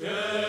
Yeah.